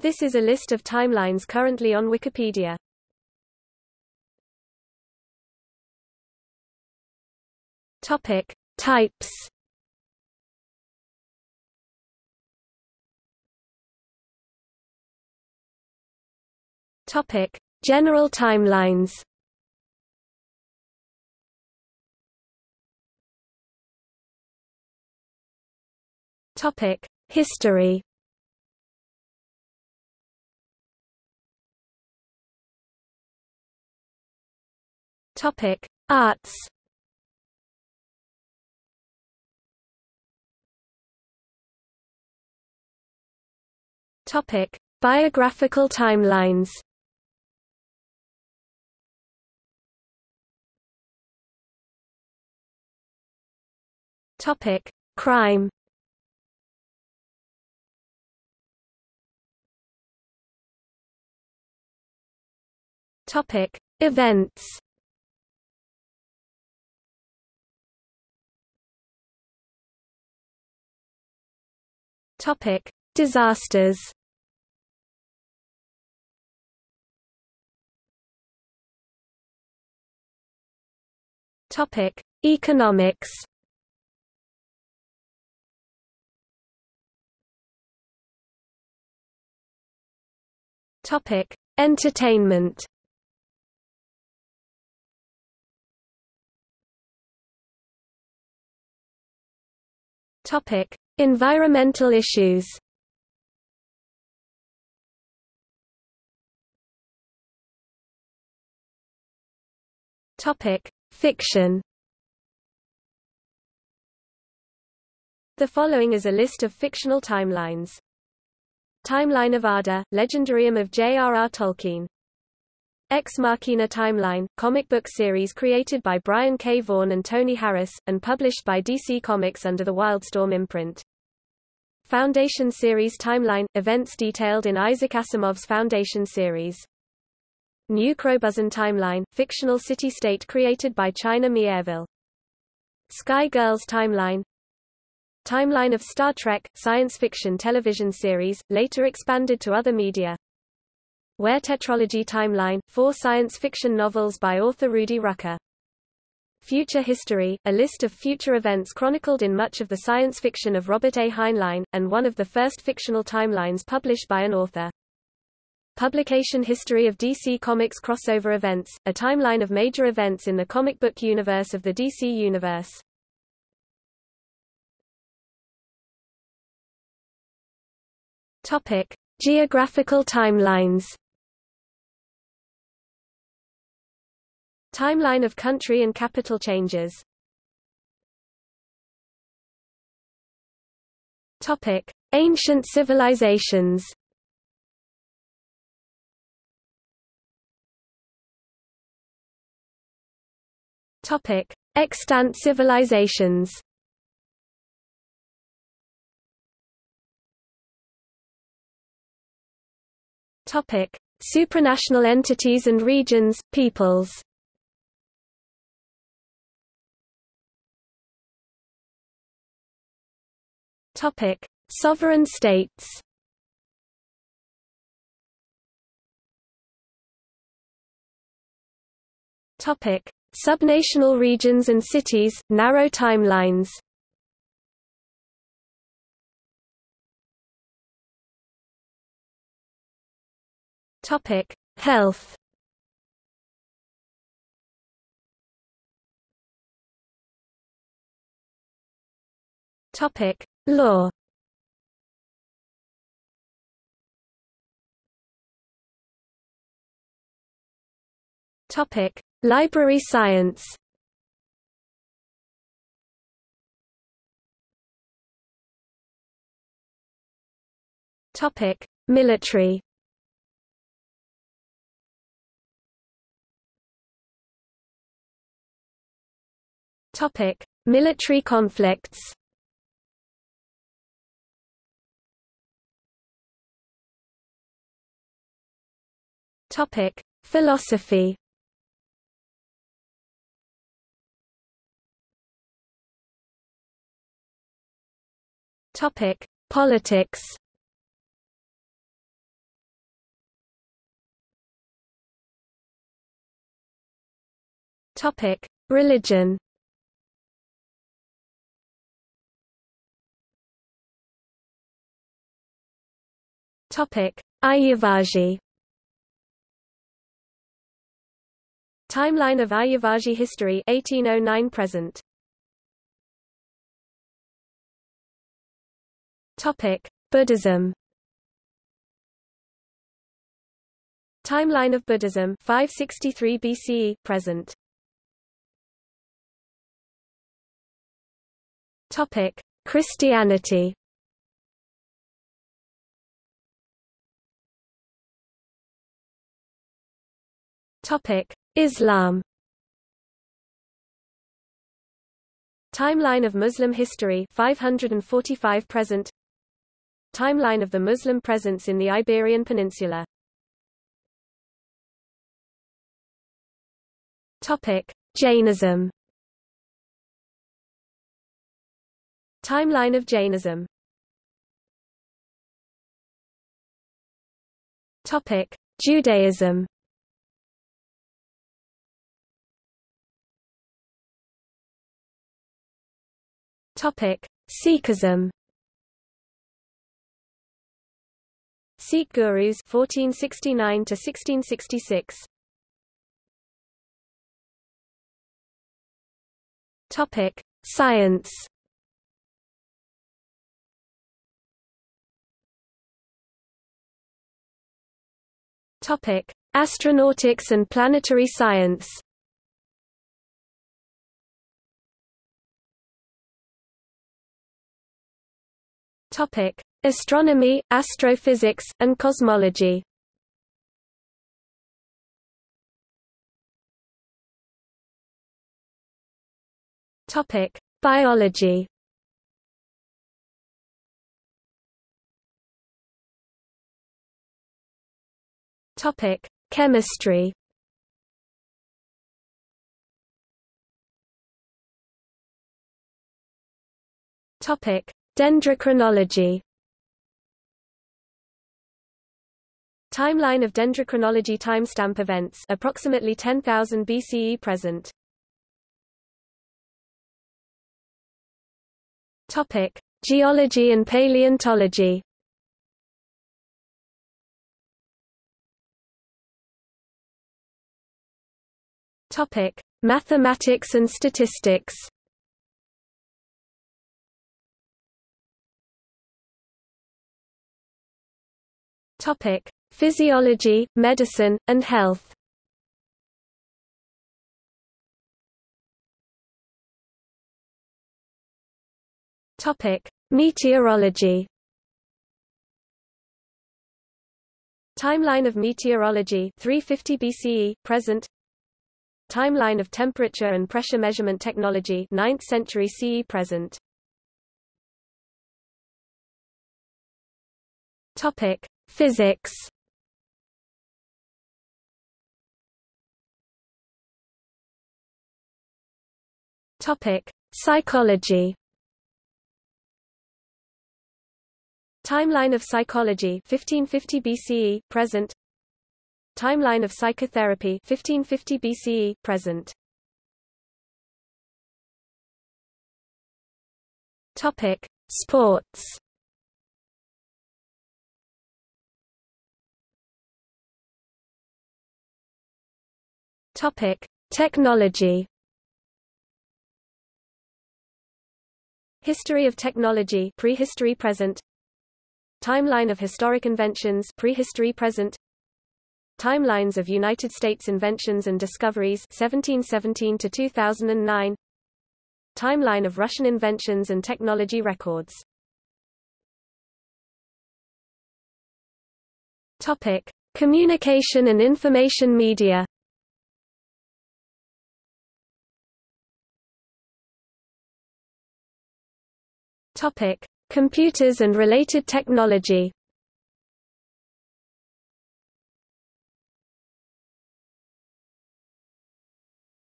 This is a list of timelines currently on Wikipedia. Topic: Types. Topic: General timelines. Topic: History. Topic: Arts. Topic: Biographical timelines. Topic: Crime. Topic: Events. Topic: Disasters. Topic: Economics. Topic: Entertainment. Topic: Environmental issues. Fiction. The following is a list of fictional timelines. Timeline of Arda, Legendarium of J.R.R. Tolkien. Ex Machina Timeline, comic book series created by Brian K. Vaughan and Tony Harris, and published by DC Comics under the Wildstorm imprint. Foundation Series Timeline – Events detailed in Isaac Asimov's Foundation series. New Crobuzon Timeline – Fictional city-state created by China Miéville. Sky Girls Timeline Timeline of Star Trek – Science fiction television series, later expanded to other media. Ware Tetralogy Timeline – Four science fiction novels by author Rudy Rucker. Future History, a list of future events chronicled in much of the science fiction of Robert A. Heinlein, and one of the first fictional timelines published by an author. Publication History of DC Comics Crossover Events, a timeline of major events in the comic book universe of the DC Universe. Topic: Geographical timelines. Timeline of country and capital changes Topic: Ancient civilizations. Topic: Extant civilizations. Topic: Supranational entities and regions, peoples. Topic: Sovereign states. Topic: Subnational regions and cities, narrow timelines. Topic: Health. Topic: Law Topic: Library science. Topic: Military. Topic: Military conflicts. Topic: Philosophy. Topic: Politics. Topic: Religion. Topic: Ayyavazhi. Timeline of Ayyavazhi history 1809 present. Topic: Buddhism. Timeline of Buddhism 563 BCE present. Topic: Christianity. Topic: Islam. Timeline of Muslim history 545 present. Timeline of the Muslim presence in the Iberian Peninsula. Topic: Jainism. Timeline of Jainism Topic: Judaism. Topic: Sikhism. Sikh Gurus 1469 to 1666. Topic: Science. Topic: Astronautics and planetary science. Topic: Astronomy, astrophysics, and cosmology. Topic: Biology. Topic: Chemistry. Topic: Dendrochronology. Timeline of dendrochronology timestamp events approximately 10,000 BCE present. Topic: Geology and paleontology. Topic: Mathematics and statistics. Topic: Physiology, medicine, and health. Topic: Meteorology. Timeline of meteorology 350 BCE present Timeline of temperature and pressure measurement technology 9th century CE present. Topic: Physics. Topic: Psychology. Timeline of psychology 1550 BCE present. Timeline of psychotherapy 1550 BCE present. Topic. Sports Topic Technology. History of technology prehistory present. Timeline of historic inventions prehistory present. Timelines of United States inventions and discoveries 1717 to 2009 Timeline of Russian inventions and technology records. Topic: Communication and information media. Topic: Computers and related technology.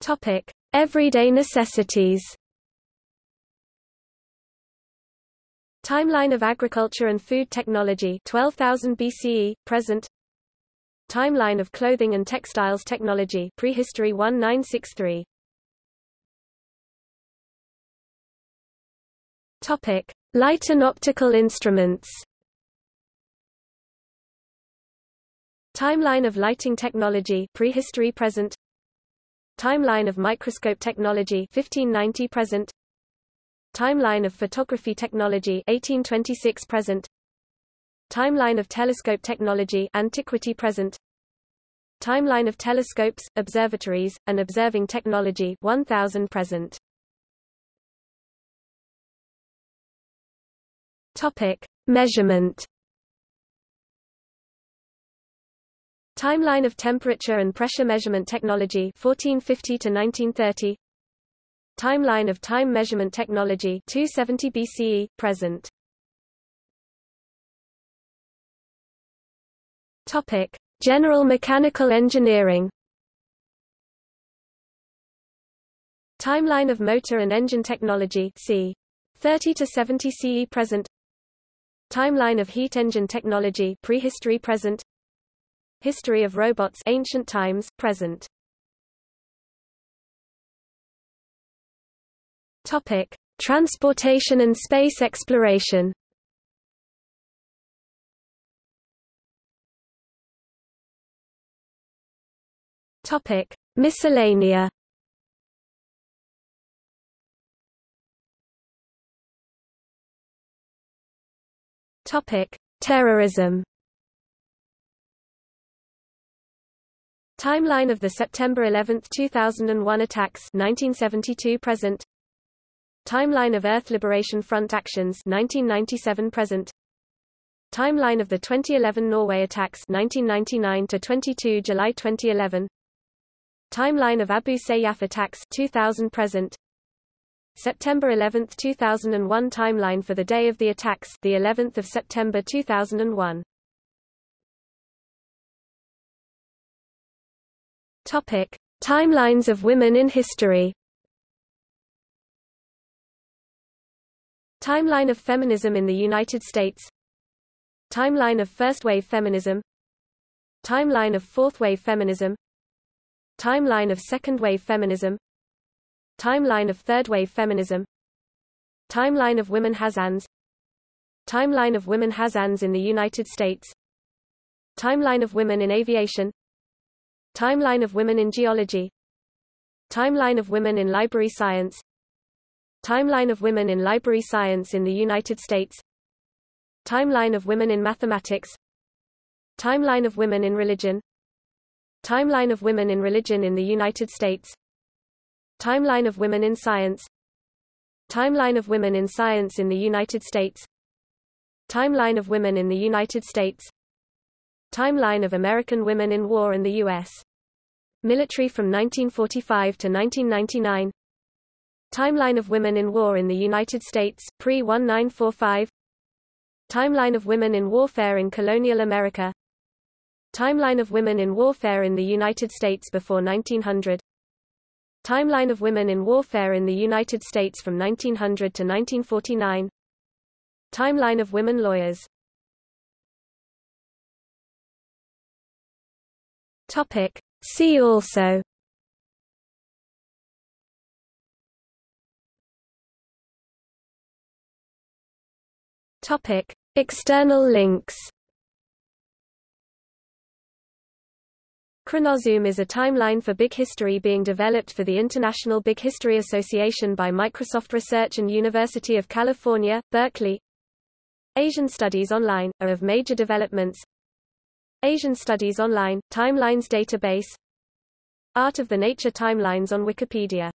Topic: Everyday necessities. Timeline of agriculture and food technology 12,000 BCE present Timeline of clothing and textiles technology prehistory 1963 Topic: Light and optical instruments. Timeline of lighting technology prehistory present. Timeline of microscope technology 1590 present. Timeline of photography technology 1826 present. Timeline of telescope technology antiquity present. Timeline of telescopes, observatories, and observing technology 1000 present Topic: Measurement. Timeline of temperature and pressure measurement technology 1450 to 1930 Timeline of time measurement technology 270 BCE present. Topic General mechanical engineering. Timeline of motor and engine technology c 30 to 70 CE present Timeline of heat engine technology prehistory present History of robots ancient times present Topic: Transportation and space exploration. Topic: Miscellanea. Topic: Terrorism. Timeline of the September 11, 2001 attacks 1972 present. Timeline of Earth Liberation Front actions 1997 present. Timeline of the 2011 Norway attacks 1999 to 22 July 2011 Timeline of Abu Sayyaf attacks 2000 present September 11, 2001 timeline for the day of the attacks the 11th of September 2001 Topic: Timelines of women in history. Timeline of feminism in the United States. Timeline of first-wave feminism. Timeline of fourth-wave feminism. Timeline of second-wave feminism. Timeline of third-wave feminism. Timeline of women hazzans. Timeline of women hazzans in the United States. Timeline of women in aviation. Timeline of women in geology Timeline of women in library science Timeline of women in library science in the United States Timeline of women in mathematics Timeline of women in religion Timeline of women in religion in the United States Timeline of women in science. Timeline of women in science in the United States. Timeline of women in the United States. Timeline of American women in war in the U.S. Military from 1945 to 1999 Timeline of women in war in the United States, pre-1945 Timeline of women in warfare in colonial America. Timeline of women in warfare in the United States before 1900 Timeline of women in warfare in the United States from 1900 to 1949 Timeline of women lawyers Topic. See also Topic. External links Chronozoom is a timeline for Big History being developed for the International Big History Association by Microsoft Research and University of California, Berkeley. Asian Studies Online, are of major developments. Asian Studies Online, Timelines Database. Art of the Nature Timelines on Wikipedia